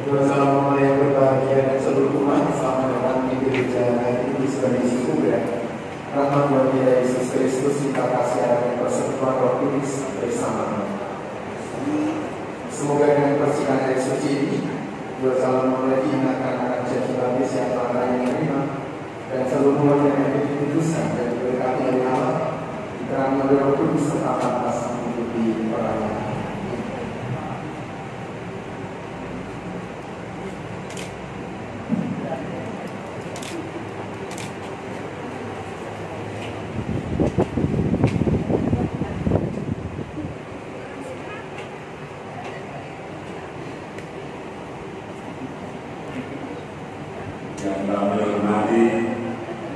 Salam yang berbahagia seluruh umat di sebagai syukur Rahmat buat kita Yesus kita kasih bersama. Semoga dengan persidangan ini akan yang telah menerima dan seluruh umat yang Allah di pantas mengikuti perayaan. yang kami hormati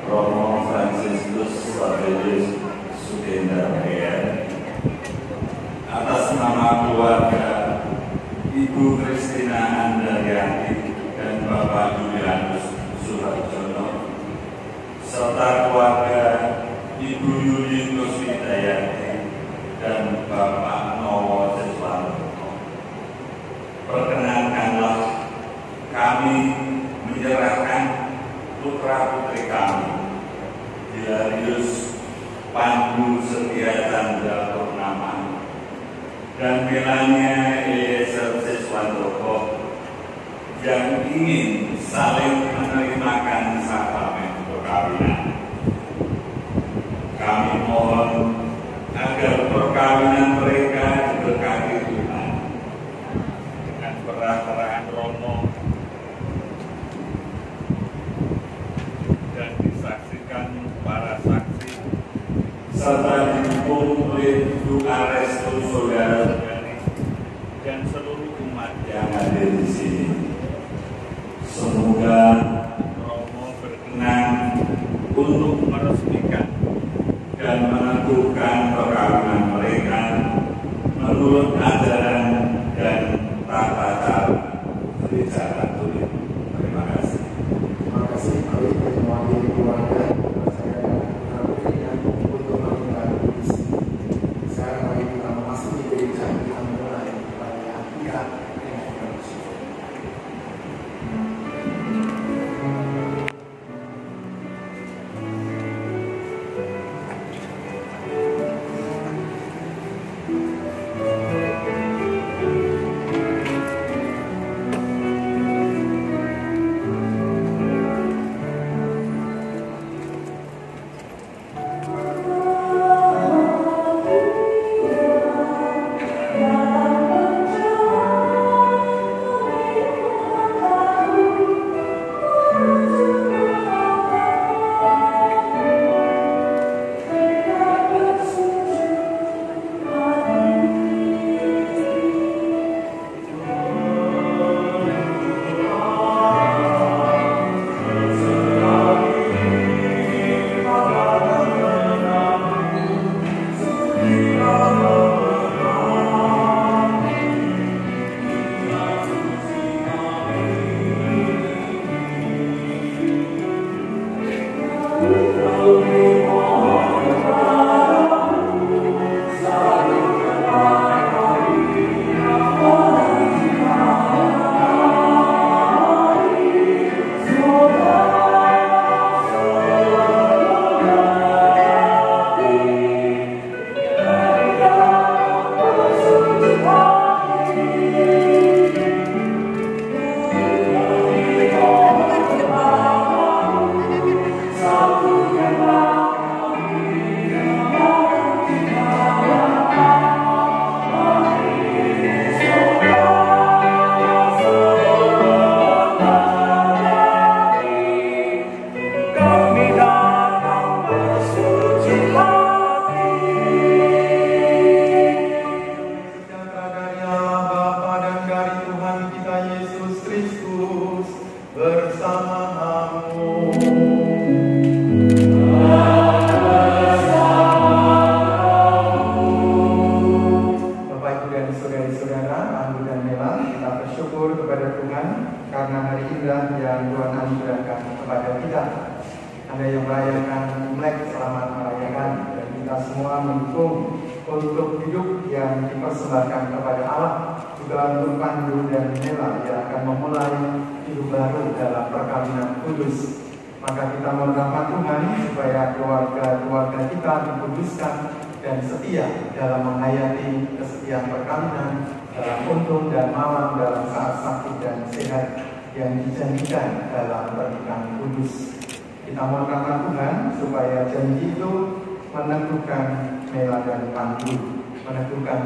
Romo Franciscus Savelius Sugenda PR atas nama keluarga Ibu Kristina Andarianti dan Bapak Julianus Suharjono serta keluarga Ibu Yuli Kuswidayati dan Bapak Nowo Siswanto perkenankanlah kami menyerahkan putra putri kami Hilarius Pandu Setia Chandra Purnama dan Melania Eliezer Siswandoko yang ingin saling menerimakan sakramen perkawinan. Kami mohon agar perkawinan mereka diberkati Tuhan dengan perah-perahan romo dan disaksikan para saksi serta didukung oleh doa restu saudara-saudari dan seluruh umat yang hadir di sini. Semoga Romo berkenan untuk meresmikan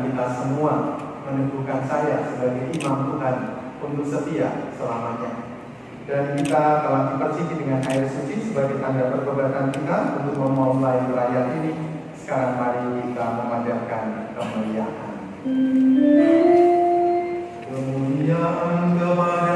kita semua, menentukan saya sebagai imam Tuhan untuk setia selamanya. Dan kita telah diperciki dengan air suci sebagai tanda pertobatan kita untuk memulai perayaan ini. Sekarang mari kita memadamkan kemuliaan. Kemuliaan kepada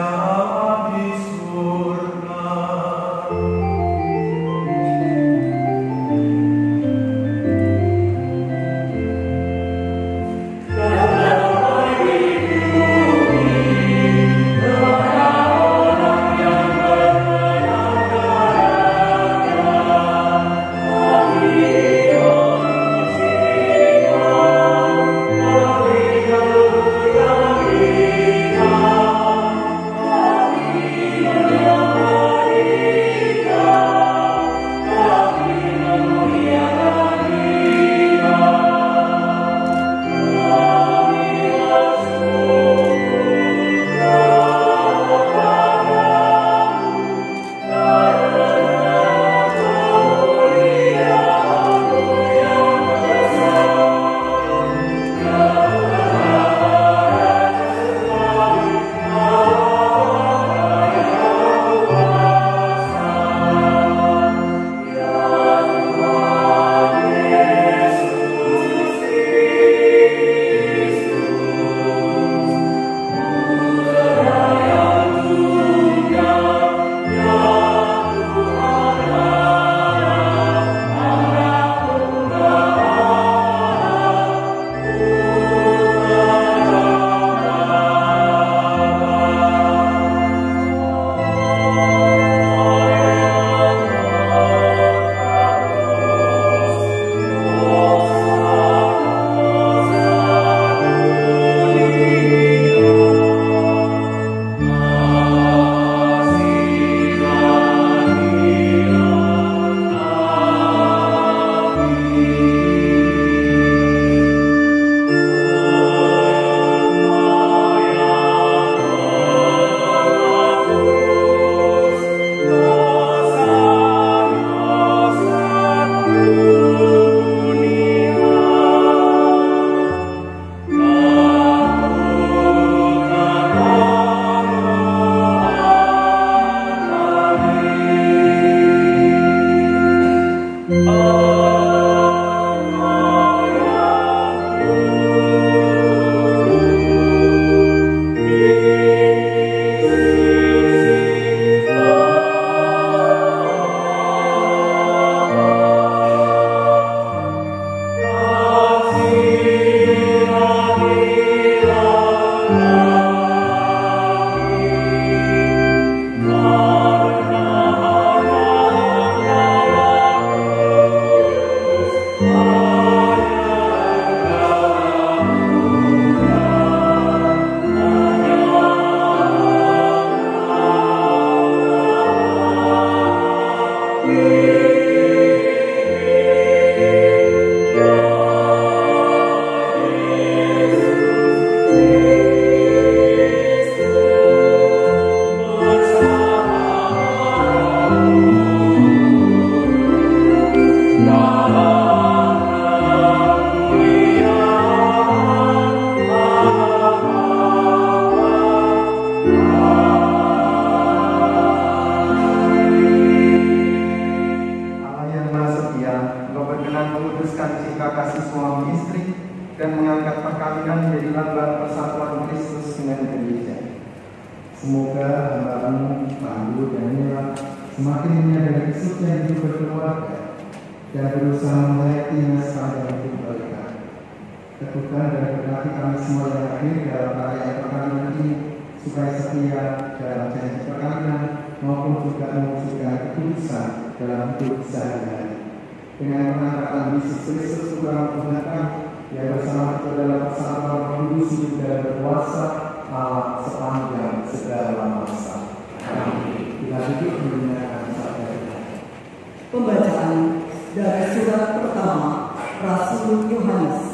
dari saudara pertama Rasul Yohanes.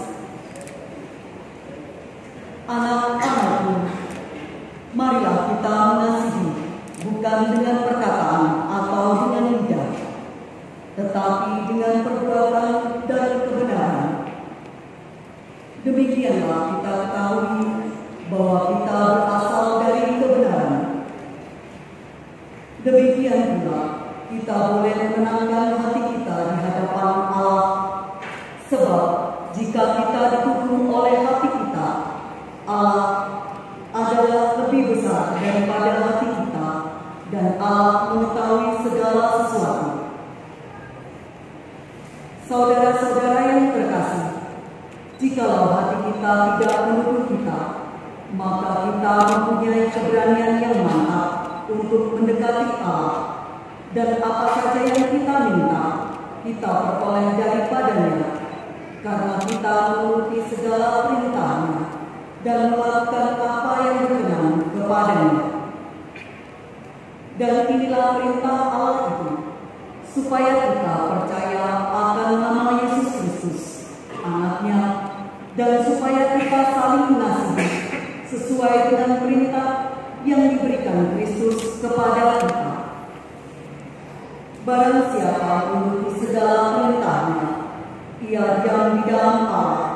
Barang siapa menuruti segala perintahnya, ia diam di dalam Allah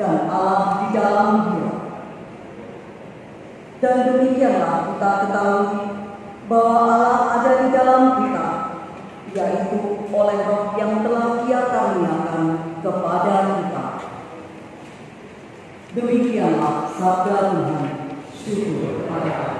dan Allah di dalam dia. Dan demikianlah kita ketahui bahwa Allah ada di dalam kita, yaitu oleh roh yang telah ia karuniakan kepada kita. Demikianlah sabda Tuhan. Syukur kepada Allah.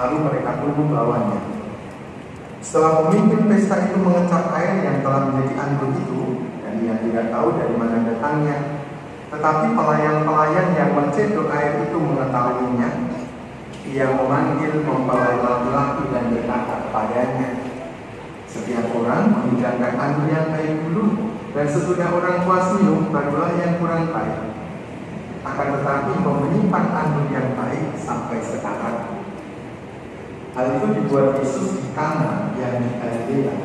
Lalu mereka pun membawanya. Setelah pemimpin pesta itu mengecap air yang telah menjadi anggur itu, dan ia tidak tahu dari mana datangnya, tetapi pelayan-pelayan yang mencedok air itu mengetahuinya, ia memanggil mempelai laki-laki dan berkata kepadanya, setiap orang menghidangkan anggur yang baik dulu, dan sesudah orang puas minum, barulah yang kurang baik. Akan tetapi mau menyimpan anggur yang baik sampai sekarang. Hal itu dibuat Yesus di Kana yang di Galilea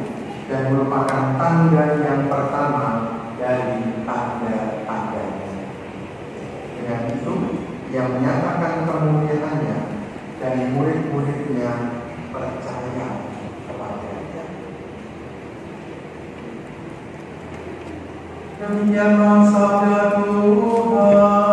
dan merupakan tanda yang pertama dari tanda-tandanya. Dengan itu, yang menyatakan kemuliaannya dan murid-muridnya percaya kepadanya. Demikianlah sabda Tuhan.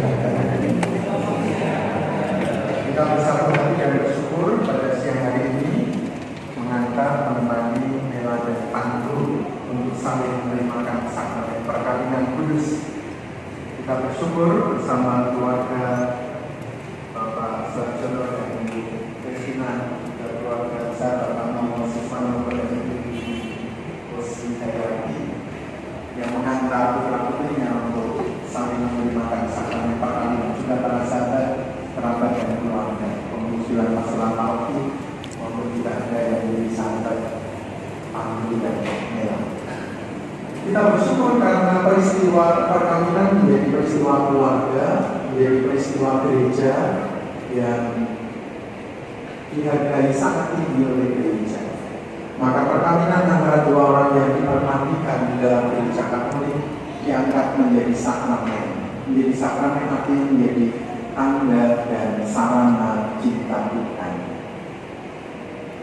Kita bersama hati dan bersyukur pada siang hari ini mengantar menemani Nela dan Pandu untuk saling menerima sakramen perkawinan kudus. Kita bersyukur bersama keluarga Bapak Sarjono dan Ibu Kristina dan keluarga besar Bapak Nomo Siswano dan Ibu Rosi Hegati yang mengantar putra putrinya untuk saling menerima sakramen perkawinan juga para sahabat kerabat dan keluarga pengusulan masalah tauhid maupun juga ada yang menjadi sahabat Pandu dan Mela. Kita bersyukur karena peristiwa perkawinan menjadi peristiwa keluarga, menjadi peristiwa gereja yang dihargai sangat tinggi oleh gereja. Maka perkawinan antara dua orang yang diperhatikan di dalam gereja Katolik diangkat menjadi sakramen. Menjadi sakramen artinya menjadi tanda dan sarana cinta Tuhan.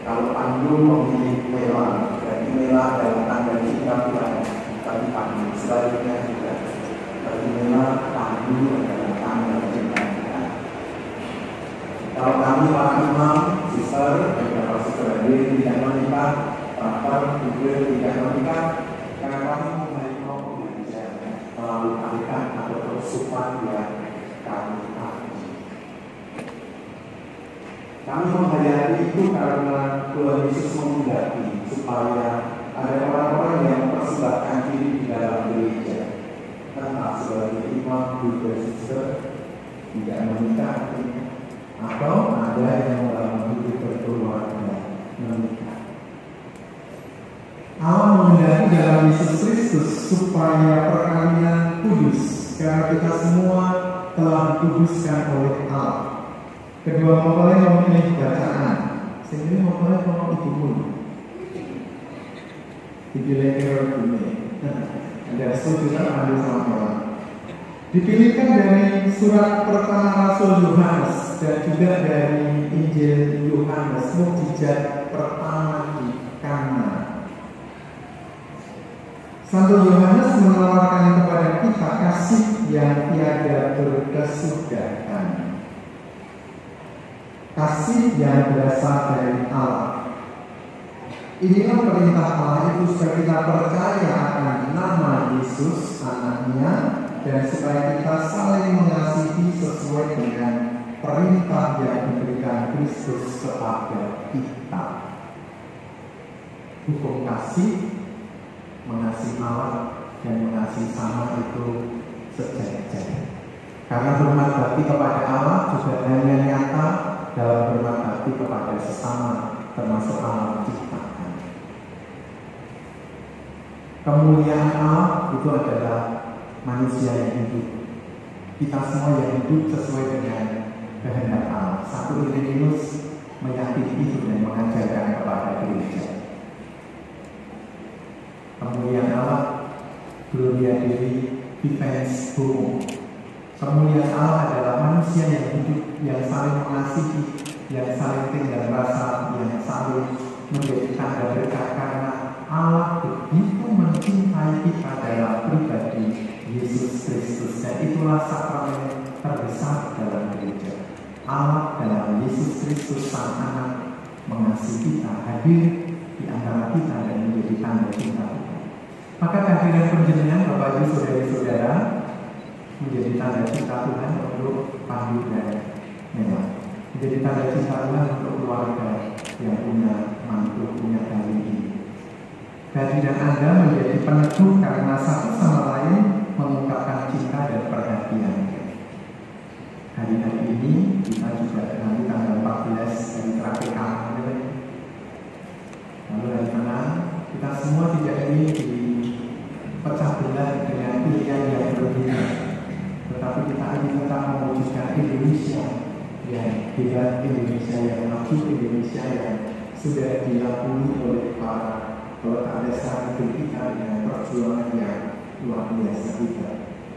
Kalau Pandu memilih Mela, berarti Mela adalah tanda cinta Tuhan. Sebaliknya juga bagi Mela, Pandu adalah tanda cinta Tuhan. Kalau kami para imam, sister, dan para sister hadir tidak menikah, pastor juga tidak menikah, karena kami mulai mau belajar melalui alikan atau persupan yang kami alami. Kami menghayati itu karena Tuhan Yesus menghendaki supaya ada orang-orang yang mempersembahkan diri di dalam gereja. Entah sebagai imam, juga sister, tidak menikah, atau ada yang dalam hidup berkeluarga menikah. Allah menghendaki dalam Yesus Kristus supaya perkawinan kudus karena kita semua telah dikuduskan oleh Allah. Kedua mempelai memilih bacaan, sehingga mempelai mau ibumu. Dipilih ke Ada setuju kan ada sama. Dipilihkan dari surat pertama Rasul Yohanes dan juga dari Injil Yohanes mukjizat pertama di Kana. Santo Yohanes menawarkan kepada kita kasih yang tiada berkesudahan. Kasih yang berasal dari Allah. Inilah perintah Allah itu supaya kita percaya akan nama Yesus anaknya dan supaya kita saling mengasihi sesuai dengan perintah yang diberikan Kristus kepada kita. Hukum kasih, mengasihi Allah dan mengasihi sama itu sejajar. Karena hormat bakti kepada Allah juga hanya nyata dalam hormat bakti kepada sesama termasuk Allah ciptakan. Kemuliaan Allah itu adalah manusia yang hidup. Kita semua yang hidup sesuai dengan kehendak Allah. Satu Irenaeus meyakini itu dan mengajarkan kepada gereja. Kemuliaan Allah, Gloria Dei, Vivens Homo. Kemuliaan Allah adalah manusia yang hidup, yang saling mengasihi, yang saling tinggal rasa, yang saling menjadi tanda berkat karena Allah begitu mencintai kita dalam pribadi Yesus Kristus dan itulah sakramen terbesar dalam gereja. Allah dalam Yesus Kristus Sang Anak mengasihi kita hadir di antara kita dan menjadi tanda cinta kita. Maka kehadiran penjenengan Bapak Ibu Saudara-saudara menjadi tanda cinta Tuhan untuk Pandu dan Mela. Menjadi tanda cinta Tuhan untuk keluarga yang punya mantu, punya kali ini. Kehadiran Anda menjadi peneguh karena satu sama lain mengungkapkan cinta dan perhatian. Hari-hari ini kita juga nanti tanggal 14 hari terakhir kami Lalu hari mana kita semua tidak ingin dipecah belah dengan pilihan yang berbeda Tetapi kita ingin tetap mewujudkan Indonesia yang tidak Indonesia yang maju Indonesia yang sudah diakui oleh para tak ada strategi kita dengan perjuangan yang luar biasa kita.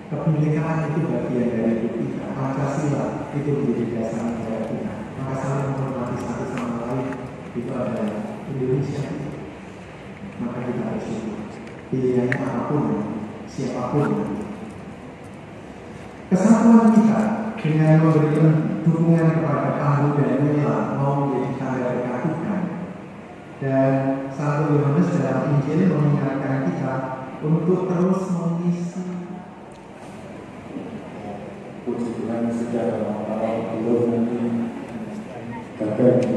Kebinekaan itu bagian dari hidup kita. Pancasila itu menjadi dasar negara kita. Maka saling menghormati satu sama lain itu adalah Indonesia. Maka kita bersyukur. Pilihannya apa pun, siapa pun. Kesatuan kita dengan memberikan dukungan kepada kamu dan Mila mau menjadi tanda Tuhan dan Santo Yohanes dalam Injil mengingatkan kita untuk terus mengisi. Puji Tuhan dalam para belum nanti. Gagal di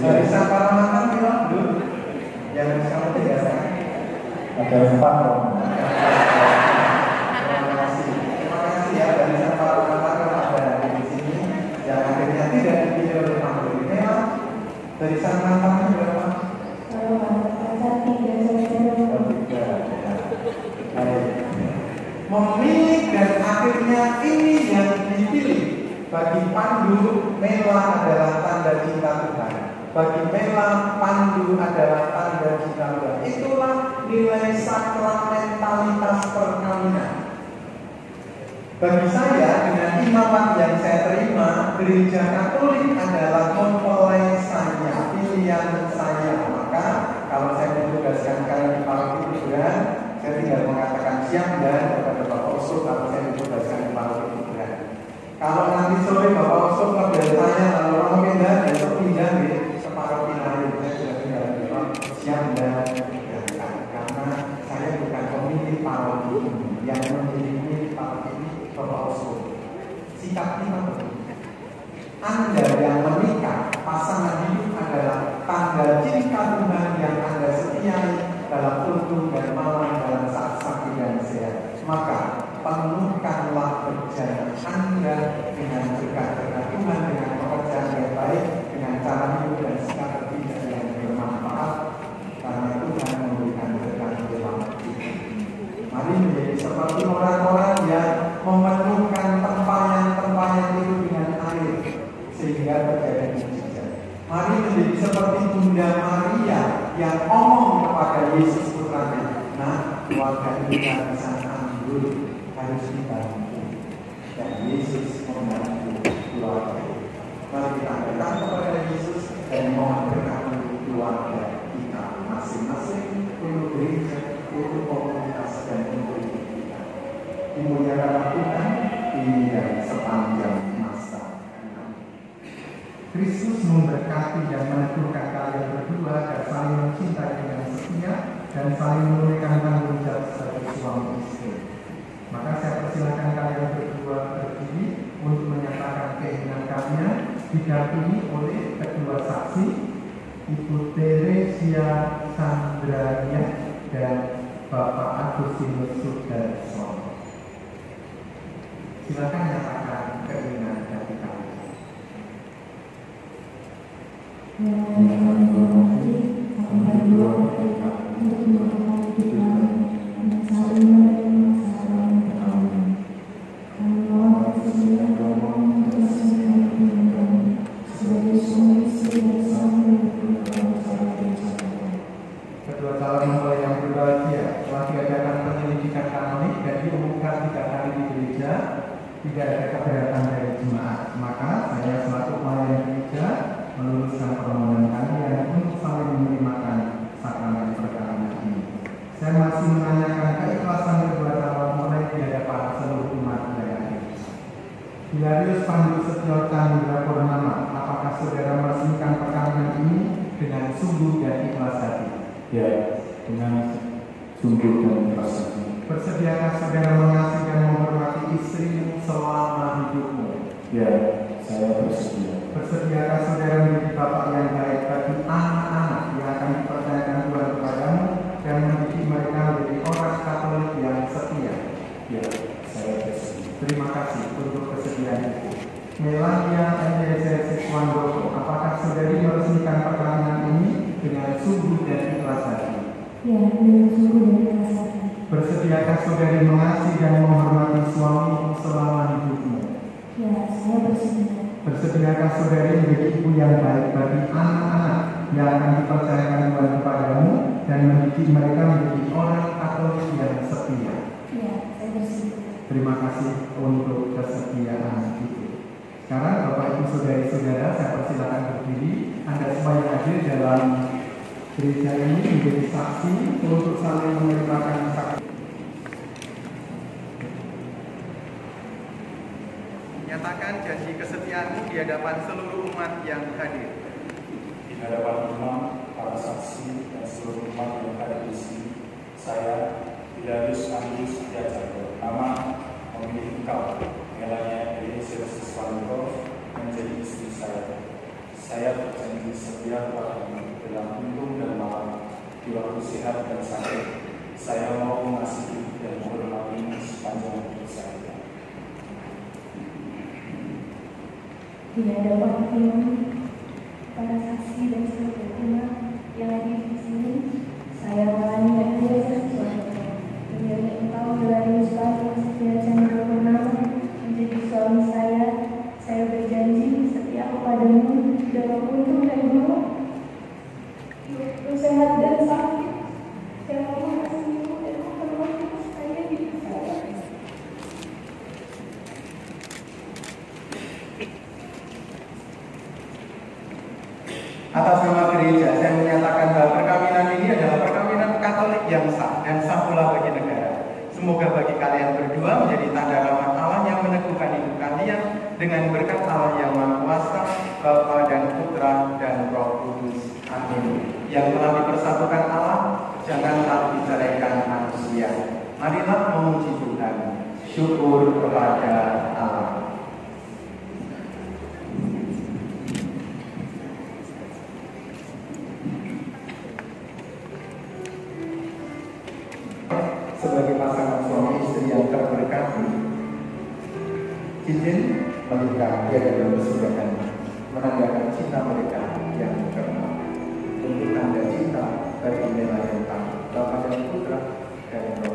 Dari para bilang dulu yang kamu biasa ada empat orang. Terima kasih. Terima kasih ya dari para mantan yang ada di sini yang akhirnya tidak dipilih oleh Pandu. Memang dari sang mantannya berapa? Memilih dan akhirnya ini yang dipilih bagi Pandu Mela adalah tanda cinta Tuhan. Bagi Mela Pandu adalah tanda cinta Tuhan. Itulah nilai sakramentalitas perkawinan. Bagi saya dengan imamat yang saya terima, gereja Katolik adalah mempelai saya, pilihan saya. Maka kalau saya ditugaskan kalian di paroki kuburan, saya tinggal mengatakan siap dan kepada Bapak Usul kalau saya ditugaskan di paroki kuburan. Kalau nanti sore Bapak Usul kerja saya lalu orang pindah, besok pindah di separoki lain, saya sudah tinggal bilang siap dan berangkat. Karena saya bukan pemilik ini, yang memilih pemilik paroki ini Bapak Usul. Sikap betul. Anda yang menikah, pasangan hidup adalah tanda cinta Tuhan yang Anda setiai dalam tuntung dan malam dalam saat sakit dan sehat. Maka penuhkanlah perjalanan Anda dengan berkat-berkat Tuhan, dengan pekerjaan yang baik, dengan cara guru harus dibantu dan Yesus membantu keluarga. Mari kita datang kepada Yesus dan mohon berkat untuk keluarga kita masing-masing, untuk gereja, untuk komunitas dan untuk kita. Dimuliakanlah Tuhan ini dan sepanjang masa. Kristus memberkati dan meneguhkan kalian berdua dan saling mencintai dengan setia dan saling menunaikan tanggung jawab sebagai suami istri. Maka saya persilakan kalian berdua berdiri untuk menyatakan keinginan kalian didampingi oleh kedua saksi Ibu Teresia Sandranya dan Bapak Agustinus Sudarsono. Silakan nyatakan keinginan dari kalian. Kedua Hilarius Pandu Setio Chandra Purnama, apakah saudara meresmikan perkawinan ini dengan sungguh dan ikhlas hati? Ya, dengan sungguh dan ikhlas hati. Bersediakah saudara mengasihi dan menghormati istrimu selama hidupmu? Ya, saya bersedia. Bersediakah saudara menjadi bapak yang baik bagi anak-anak yang akan dipercayakan Tuhan kepadamu dan mendidik mereka menjadi orang Katolik yang setia? Ya, saya bersedia. Terima kasih untuk kesediaan itu. Melania Eliezer Siswandoko, apakah saudari meresmikan perkawinan ini dengan sungguh dan ikhlas hati? Ya, dengan sungguh dan ikhlas hati. Bersediakah saudari mengasihi dan menghormati suamimu selama hidupmu? Ya, saya bersedia. Bersediakah saudari menjadi ibu yang baik bagi anak-anak yang akan dipercayakan Tuhan kepadamu dan mendidik mereka menjadi orang Katolik yang setia? Ya, saya bersedia. Terima kasih untuk kesetiaan itu. Sekarang Bapak Ibu Saudari-saudara saya persilakan berdiri Anda supaya hadir dalam gereja ini menjadi saksi untuk saling menerimakan saksi. Nyatakan janji kesetiaanmu di hadapan seluruh umat yang hadir. Di hadapan imam, para saksi, dan seluruh umat yang hadir di sini, saya, Hilarius Andrius Setiacago, nama memilih engkau, Melania Eliezer Siswanto, menjadi istri saya. Saya berjanji setia padamu dalam untung dan malam, di waktu sehat dan sakit. Saya mau mengasihi dan menghormatimu sepanjang hidup saya. Di hadapan para saksi dan seluruh umat yang hadir di sini, saya Melania Eliezer Siswanto, menjadi engkau Hilarius Pandu Setia Chandra Purnama, menjadi suami saya. Saya berjanji setia kepadamu dalam untung dan malam, waktu sehat dan sakit. Saya mau mengasihimu dan menghormatimu sepanjang hidup saya. Atas nama gereja, saya menyatakan bahwa perkawinan ini adalah perkawinan Katolik yang sah dan sah pula bagi negara. Semoga bagi kalian berdua menjadi tanda rahmat Allah yang meneguhkan hidup kalian dengan berkat Allah yang Maha Kuasa, Bapa dan Putra dan Roh Kudus. Amin. Yang telah dipersatukan Allah, janganlah diceraikan manusia. Marilah memuji Tuhan. Syukur kepada Allah. sebagai pasangan suami istri yang terberkati cincin menikah dia dan bersaudara menandakan cinta mereka yang terkenal. Untuk tanda cinta bagi nilai yang Bapa dan Putra dan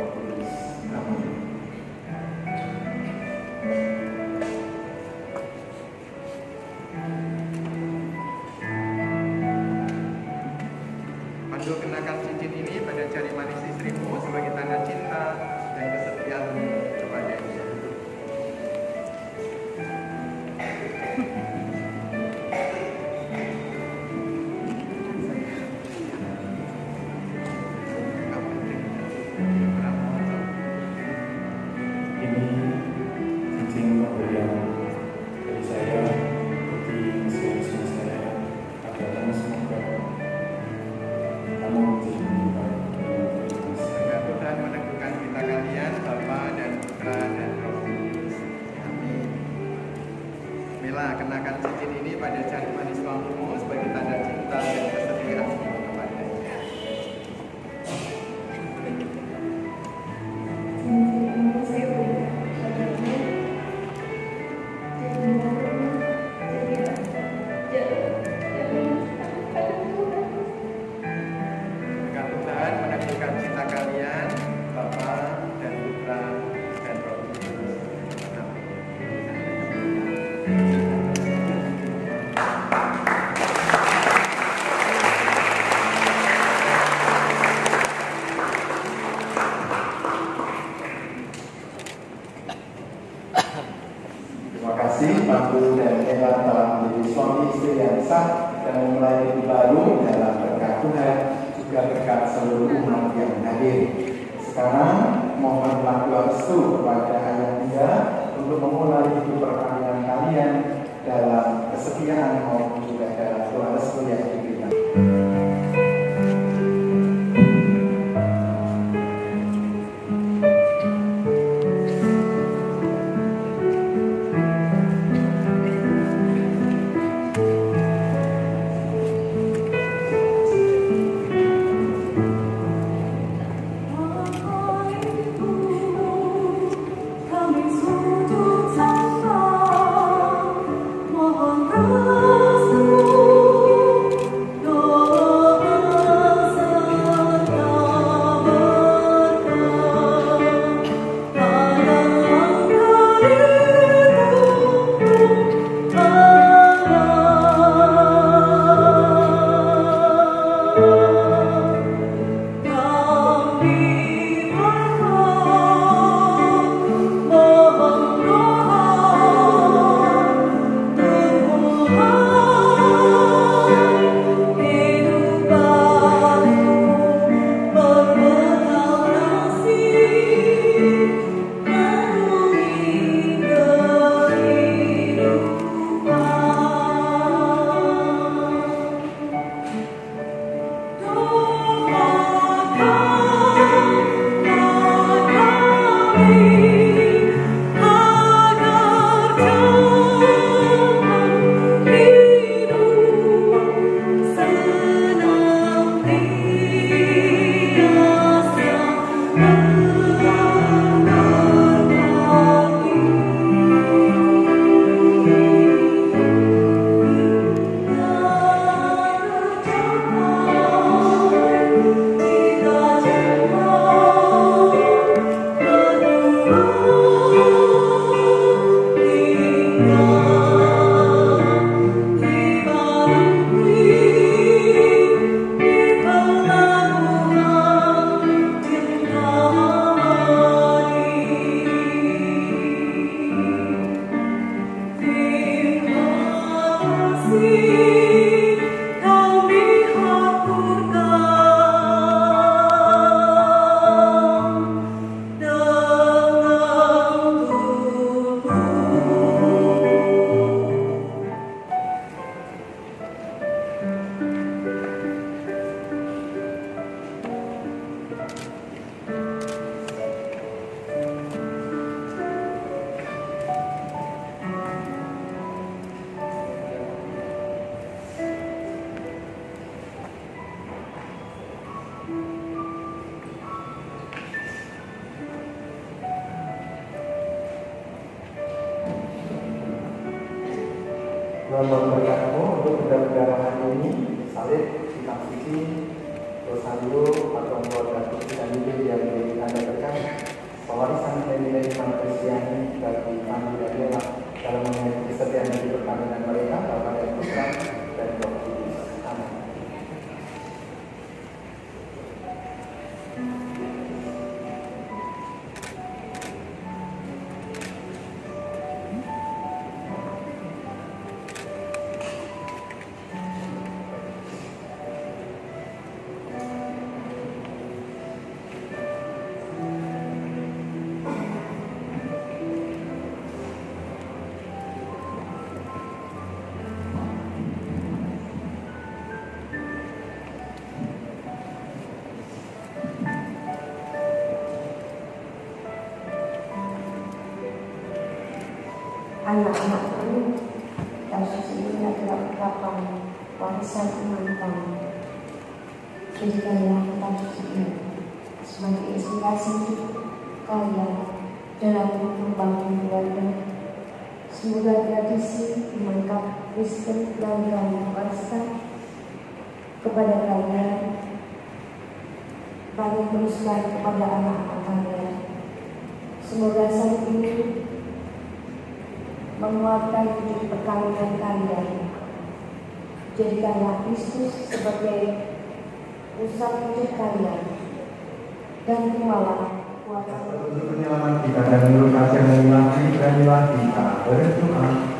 kepada kalian kalian teruskan kepada anak-anak kalian. Semoga saat ini menguatkan hidup perkawinan kalian. Jadikanlah Kristus sebagai pusat hidup kalian. Dan terimalah kuasa Untuk penyelamat kita dan kasih yang mengilangi, beranilah kita berdoa.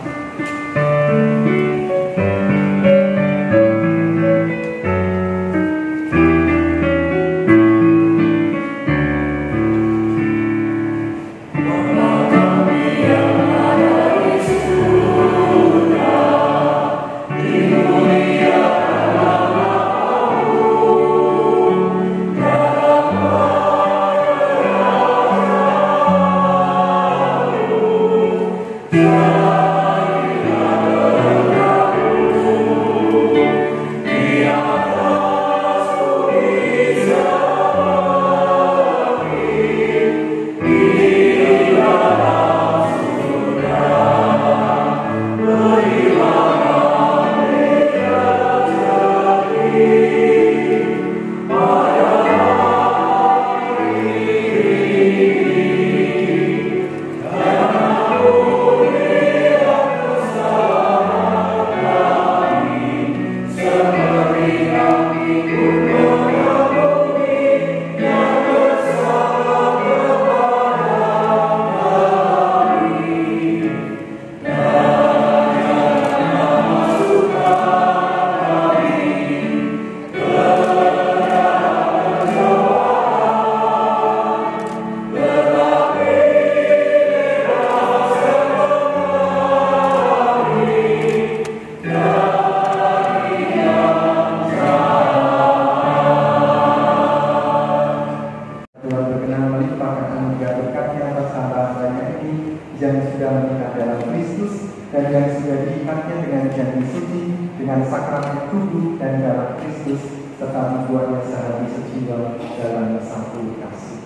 Yang sudah menikah dalam Kristus dan yang sudah diikatnya dengan janji suci dengan sakramen tubuh dan darah Kristus serta dibuatnya sehari sejiwa dalam satu kasih.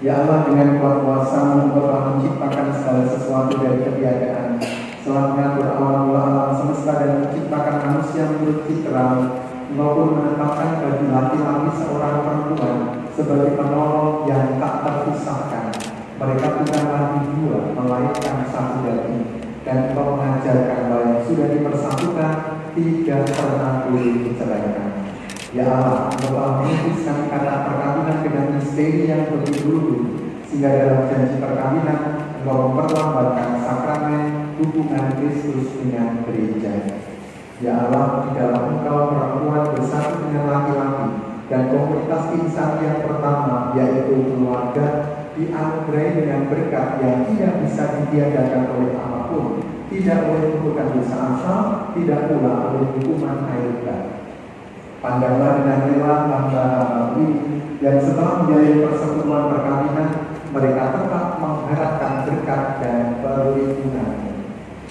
Ya Allah dengan kuat Engkau telah menciptakan segala sesuatu dari ketiadaan Setelah mengatur mula alam semesta dan menciptakan manusia menurut fitrah Engkau pun menetapkan bagi laki-laki seorang perempuan sebagai penolong yang tak terpisahkan Mereka bukan lagi dua, melainkan satu daging Dan engkau mengajarkan bahwa yang sudah dipersatukan tidak pernah boleh diceraikan Ya Allah, Engkau telah memutuskan kata perkawinan dengan misteri yang lebih dulu sehingga dalam janji perkawinan Engkau memperlambatkan sakramen hubungan Kristus dengan gereja. Ya Allah, di dalam Engkau perempuan bersatu dengan laki-laki dan komunitas insan yang pertama yaitu keluarga dianugerahi dengan berkat yang tidak bisa ditiadakan oleh apa pun, tidak oleh kutukan dosa asal, tidak pula oleh hukuman air. Pandanglah dengan rela hamba-hamba ini yang setelah menjalin persekutuan perkawinan mereka tetap mengharapkan berkat dan perlindungan.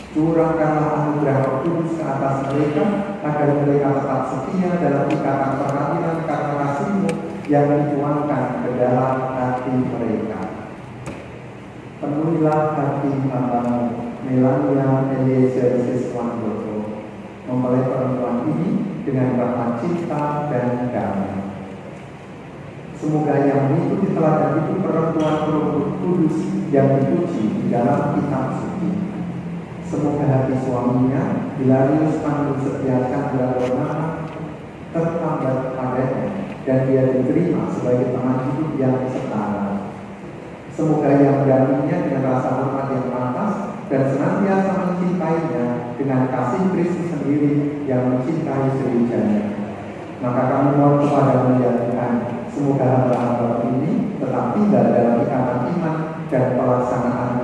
Curahkanlah anugerah Roh Kudus ke atas mereka agar mereka tetap setia dalam ikatan perkawinan karena kasihmu yang dituangkan ke dalam hati mereka. Penuhilah hati hambamu Melania Eliezer Siswandoto mempelai perempuan ini dengan rahmat cinta dan damai. Semoga yang mengikuti teladan itu perempuan Roh Kudus yang dipuji di dalam kitab suci. Semoga hati suaminya Hilarius Pandu Setia Chandra Warnama tertambat padanya dan dia diterima sebagai teman hidup yang setara. Semoga yang mendampinginya dengan rasa hormat yang pantas dan senantiasa mencintainya dengan kasih Kristus sendiri yang mencintai gerejanya. Maka kami mohon kepada Tuhan, semoga hamba-hamba ini tetap tinggal dalam ikatan iman dan pelaksanaan.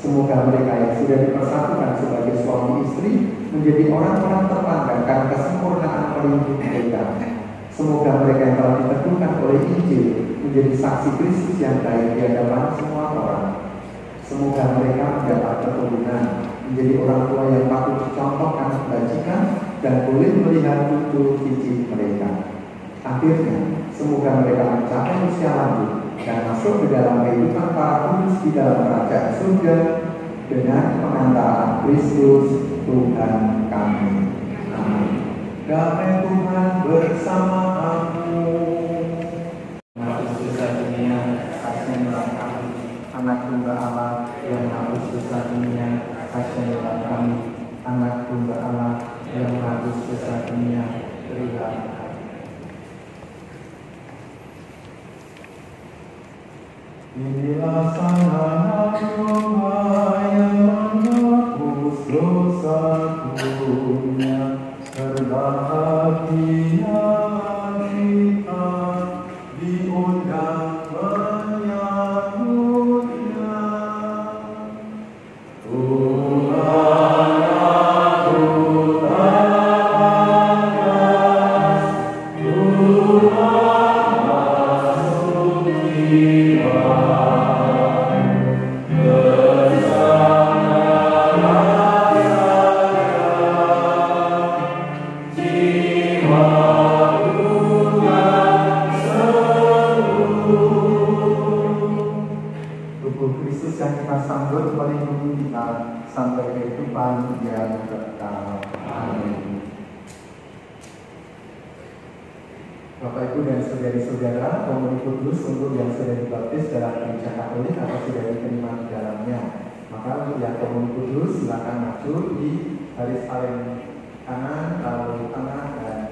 Semoga mereka yang sudah dipersatukan sebagai suami istri menjadi orang-orang terpandang karena kesempurnaan pelindung mereka. Semoga mereka yang telah diteguhkan oleh Injil menjadi saksi Kristus yang baik di hadapan semua orang. Semoga mereka mendapat keturunan, menjadi orang tua yang patut dicontoh karena kebajikan dan boleh melihat cucu cici mereka. Akhirnya, semoga mereka mencapai usia lanjut dan masuk ke dalam kehidupan para kudus di dalam kerajaan surga dengan pengantaran Kristus Tuhan kami. Amin. Damai Tuhan bersamamu. Menghapus dosa dunia, kasihanlah kami. Anak tunggal Allah yang menghapus dosa dunia, kasihanlah kami. Anak tunggal Allah yang menghapus dosa dunia, berilah kami. Inilah anak domba yang menghapus dosa dunia. Berbahagia Komuni kudus silakan maju di baris paling kanan, lalu tengah dan